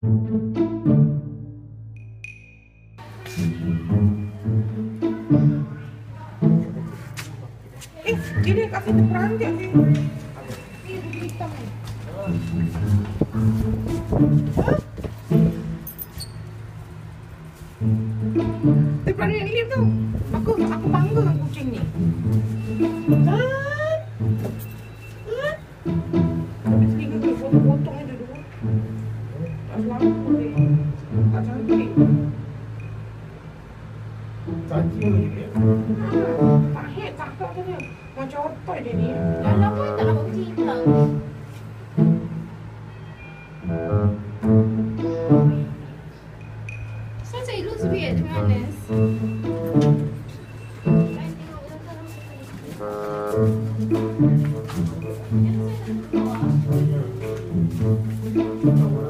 Eh, dia ni. Ni ni. Dia peranjat lift tu. Aku aku bangga dengan kucing ni. Kan? Kan? Tapi telinga tu potong-potong je dulu. Selamat dia. Dia. Tak head, tak apa dia. Macam otot dia ni. Dalam pun tak honest. Guys, tengok